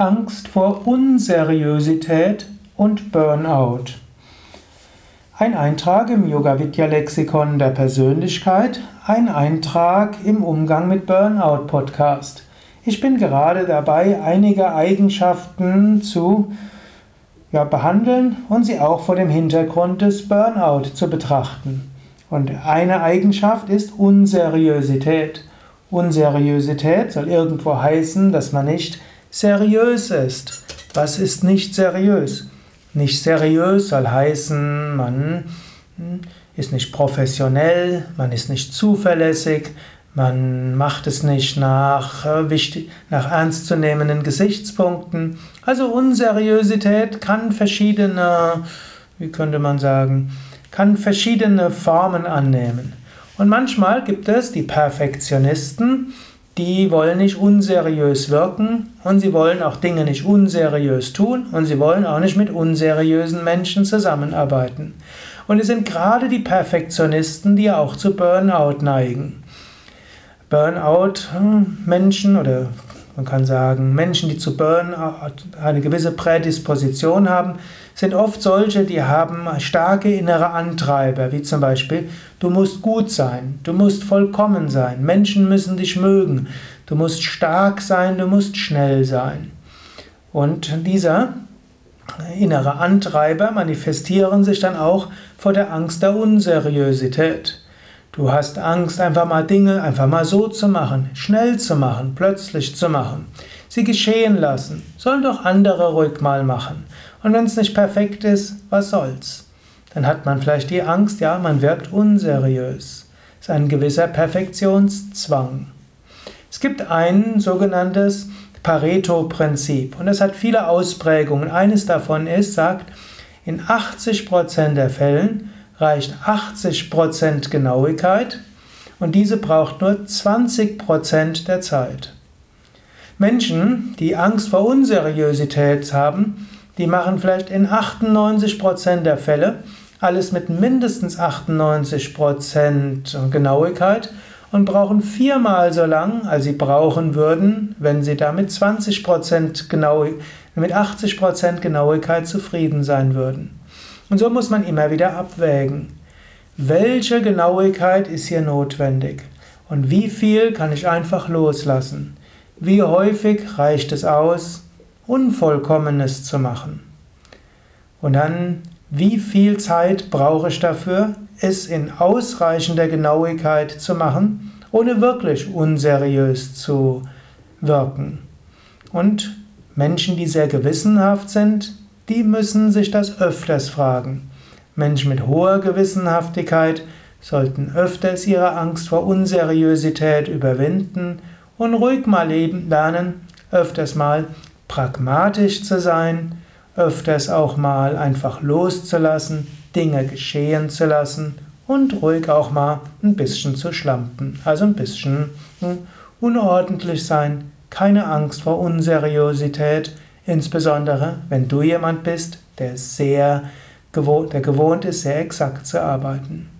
Angst vor Unseriosität und Burnout. Ein Eintrag im Yoga Vidya Lexikon der Persönlichkeit, ein Eintrag im Umgang mit Burnout Podcast. Ich bin gerade dabei, einige Eigenschaften zu ja, behandeln und sie auch vor dem Hintergrund des Burnout zu betrachten. Und eine Eigenschaft ist Unseriosität. Unseriosität soll irgendwo heißen, dass man nicht seriös ist. Was ist nicht seriös? Nicht seriös soll heißen, man hm, ist nicht professionell, man ist nicht zuverlässig, man macht es nicht nach, äh, wichtig, nach ernstzunehmenden Gesichtspunkten. Also Unseriosität kann verschiedene, wie könnte man sagen, kann verschiedene Formen annehmen. Und manchmal gibt es die Perfektionisten, die wollen nicht unseriös wirken und sie wollen auch Dinge nicht unseriös tun und sie wollen auch nicht mit unseriösen Menschen zusammenarbeiten. Und es sind gerade die Perfektionisten, die auch zu Burnout neigen. Burnout-Menschen oder man kann sagen, Menschen, die zu Burnout eine gewisse Prädisposition haben, sind oft solche, die haben starke innere Antreiber, wie zum Beispiel, du musst gut sein, du musst vollkommen sein, Menschen müssen dich mögen, du musst stark sein, du musst schnell sein. Und dieser innere Antreiber manifestieren sich dann auch vor der Angst der Unseriosität. Du hast Angst, einfach mal Dinge einfach mal so zu machen, schnell zu machen, plötzlich zu machen. Sie geschehen lassen. Sollen doch andere ruhig mal machen. Und wenn es nicht perfekt ist, was soll's? Dann hat man vielleicht die Angst, ja, man wirkt unseriös. Das ist ein gewisser Perfektionszwang. Es gibt ein sogenanntes Pareto-Prinzip und es hat viele Ausprägungen. Eines davon ist, sagt, in 80% der Fällen reicht 80% Genauigkeit und diese braucht nur 20% der Zeit. Menschen, die Angst vor Unseriosität haben, die machen vielleicht in 98% der Fälle alles mit mindestens 98% Genauigkeit und brauchen viermal so lang, als sie brauchen würden, wenn sie da mit 20% genau, mit 80% Genauigkeit zufrieden sein würden. Und so muss man immer wieder abwägen, welche Genauigkeit ist hier notwendig und wie viel kann ich einfach loslassen. Wie häufig reicht es aus, Unvollkommenes zu machen? Und dann, wie viel Zeit brauche ich dafür, es in ausreichender Genauigkeit zu machen, ohne wirklich unseriös zu wirken? Und Menschen, die sehr gewissenhaft sind, die müssen sich das öfters fragen. Menschen mit hoher Gewissenhaftigkeit sollten öfters ihre Angst vor Unseriosität überwinden und ruhig mal leben lernen, öfters mal pragmatisch zu sein, öfters auch mal einfach loszulassen, Dinge geschehen zu lassen und ruhig auch mal ein bisschen zu schlampen, also ein bisschen hm, unordentlich sein, keine Angst vor Unseriosität, insbesondere wenn du jemand bist, der sehr gewohnt, der gewohnt ist, sehr exakt zu arbeiten.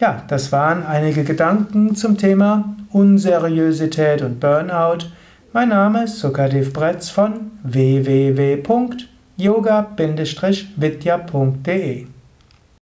Ja, das waren einige Gedanken zum Thema Unseriosität und Burnout. Mein Name ist Sukadev Bretz von www.yoga-vidya.de